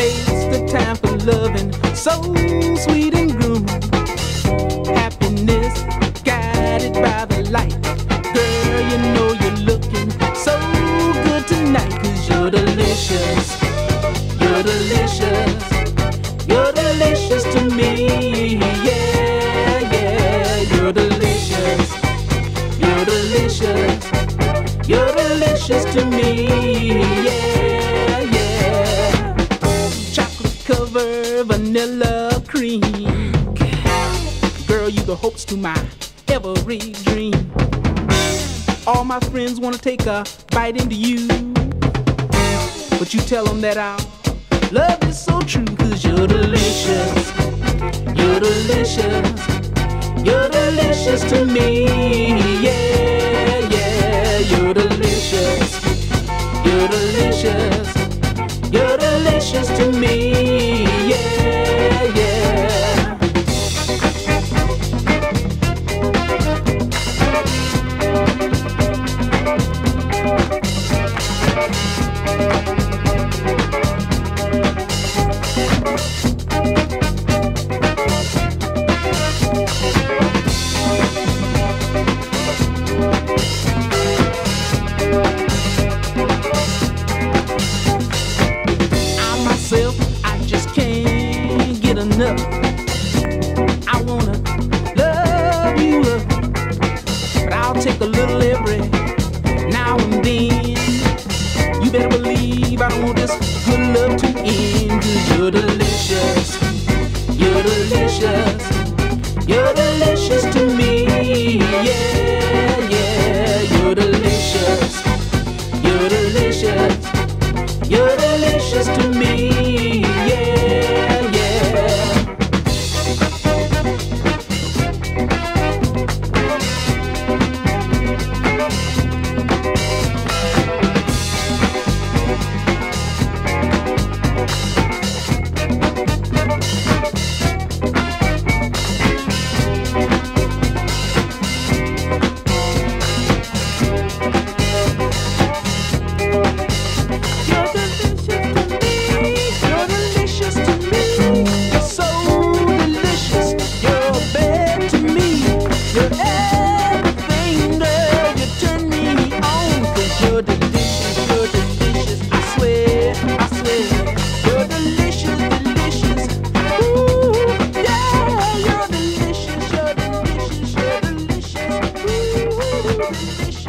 It's the time for loving, so sweet and groom. Happiness guided by the light. Girl, you know you're looking so good tonight, cause you're delicious. You're delicious. You're delicious to me. Yeah, yeah. You're delicious. You're delicious. You're delicious to me. Vanilla cream. Girl, you the hopes to my every dream. All my friends wanna take a bite into you. But you tell them that our love is so true, cause you're delicious. You're delicious. You're delicious to me. Yeah, yeah. You're delicious. You're delicious. You're delicious to me. Yeah. Myself, I just can't get enough. I wanna love you up, but I'll take a little every now and then. You better believe I don't want this good love to end, cause you're delicious. You're delicious. You're delicious to me. Yeah, yeah. You're delicious. You're delicious. You're delicious to me. Yeah, yeah. Delicious.